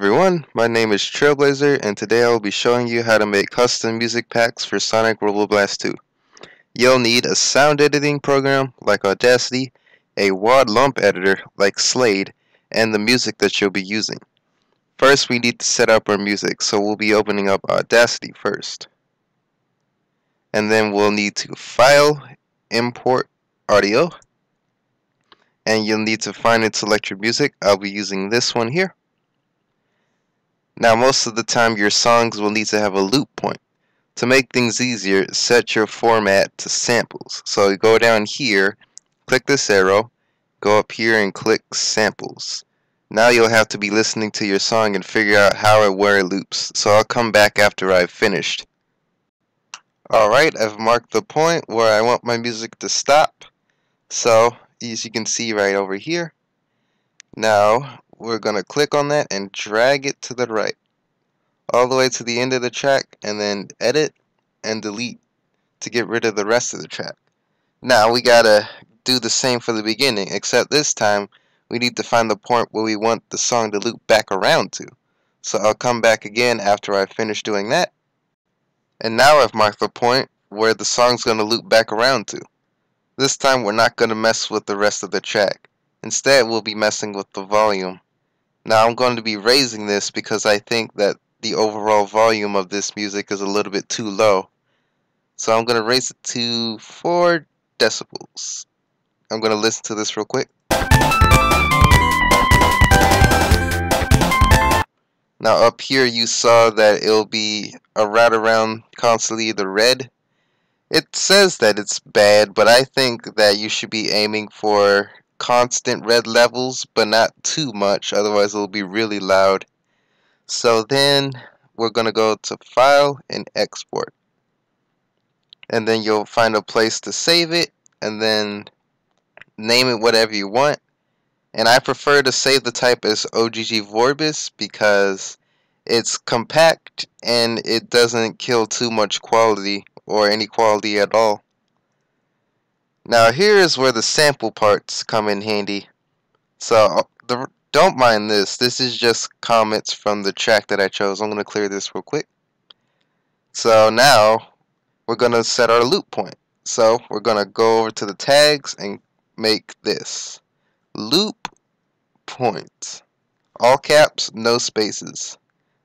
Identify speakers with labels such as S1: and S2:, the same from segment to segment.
S1: everyone, my name is Trailblazer and today I will be showing you how to make custom music packs for Sonic Robo Blast 2. You'll need a sound editing program like Audacity, a WAD lump editor like Slade, and the music that you'll be using. First we need to set up our music, so we'll be opening up Audacity first. And then we'll need to file, import audio, and you'll need to find and select your music. I'll be using this one here. Now most of the time your songs will need to have a loop point. To make things easier, set your format to samples. So you go down here, click this arrow, go up here and click samples. Now you'll have to be listening to your song and figure out how and where it loops. So I'll come back after I've finished. Alright, I've marked the point where I want my music to stop. So, as you can see right over here. Now, we're going to click on that and drag it to the right all the way to the end of the track and then edit and delete to get rid of the rest of the track. Now we gotta do the same for the beginning except this time we need to find the point where we want the song to loop back around to. So I'll come back again after I finish doing that. And now I've marked the point where the song's going to loop back around to. This time we're not going to mess with the rest of the track. Instead we'll be messing with the volume. Now I'm going to be raising this because I think that the overall volume of this music is a little bit too low. So I'm going to raise it to 4 decibels. I'm going to listen to this real quick. Now up here you saw that it'll be a right around constantly the red. It says that it's bad, but I think that you should be aiming for constant red levels, but not too much, otherwise it'll be really loud. So then we're going to go to File and Export. And then you'll find a place to save it, and then name it whatever you want. And I prefer to save the type as OGG Vorbis because it's compact and it doesn't kill too much quality or any quality at all. Now here is where the sample parts come in handy. So the, don't mind this. This is just comments from the track that I chose. I'm going to clear this real quick. So now we're going to set our loop point. So we're going to go over to the tags and make this loop point. All caps, no spaces.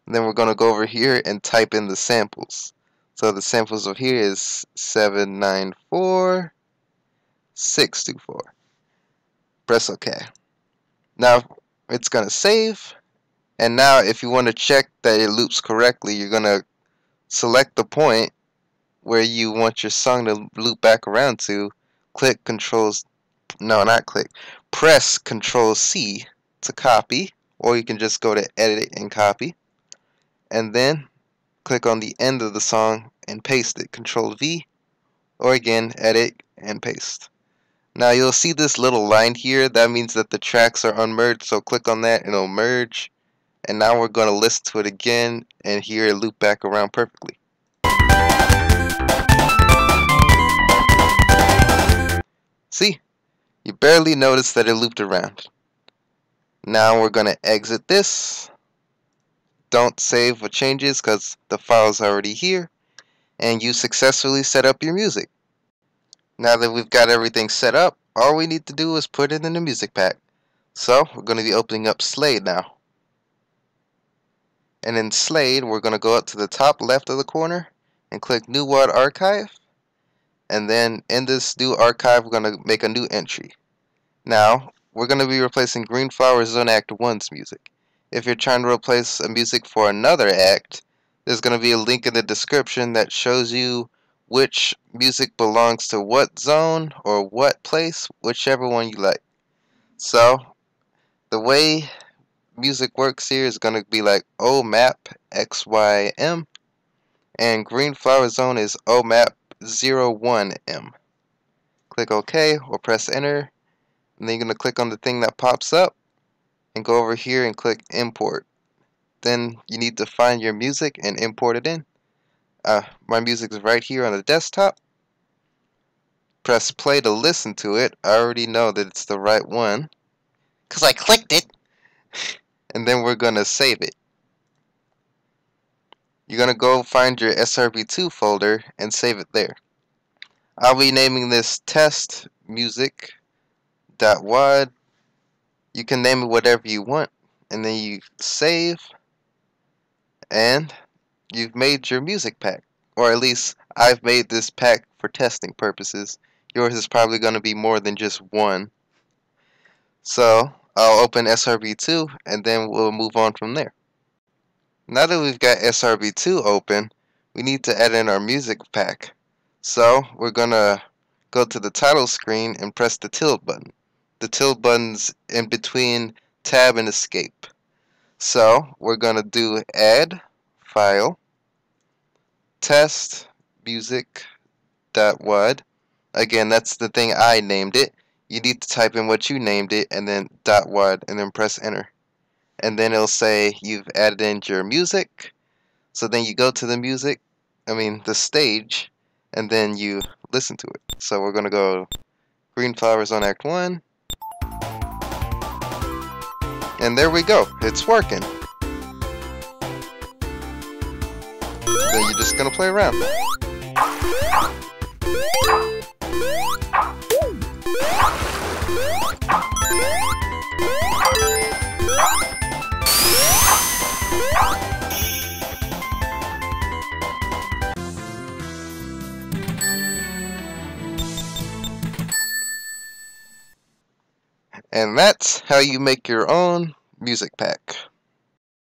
S1: And then we're going to go over here and type in the samples. So the samples of here is 794 624. Press OK. Now it's going to save. And now if you want to check that it loops correctly, you're going to select the point where you want your song to loop back around to. Click Controls, no not click, press Control C to copy. Or you can just go to edit and copy. And then click on the end of the song and paste it. Control V. Or again, edit and paste. Now you'll see this little line here. That means that the tracks are unmerged. So click on that and it'll merge. And now we're going to listen to it again and hear it loop back around perfectly. See? You barely noticed that it looped around. Now we're going to exit this. Don't save or changes because the file is already here. And you successfully set up your music. Now that we've got everything set up, all we need to do is put it in the music pack. So, we're going to be opening up Slade now. And in Slade, we're going to go up to the top left of the corner and click New WAD Archive. And then in this new archive, we're going to make a new entry. Now, we're going to be replacing Green Flower Zone Act 1's music. If you're trying to replace a music for another act, there's going to be a link in the description that shows you which music belongs to what zone or what place, whichever one you like. So, the way music works here is going to be like OMAP XYM, and Green Flower Zone is OMAP 01M. Click OK or press enter, and then you're going to click on the thing that pops up, and go over here and click import. Then you need to find your music and import it in. Uh, my music is right here on the desktop. Press play to listen to it. I already know that it's the right one. Because I clicked it. and then we're going to save it. you're going to go find your SRB2 folder and save it there. I'll be naming this test music dot wad. You can name it whatever you want and then you save and you've made your music pack or at least I've made this pack for testing purposes. Yours is probably going to be more than just one. So I'll open SRB2 and then we'll move on from there. Now that we've got SRB2 open, we need to add in our music pack. So we're going to go to the title screen and press the tilde button. The tilde button's in between tab and escape. So we're going to do add file test music dot wad. Again, that's the thing I named it. You need to type in what you named it and then dot wad and then press enter. And then it'll say you've added in your music. So then you go to the music, I mean the stage, and then you listen to it. So we're gonna go Green Flower Zone Act 1. And there we go. It's working. Then you're just gonna play around. And that's how you make your own music pack.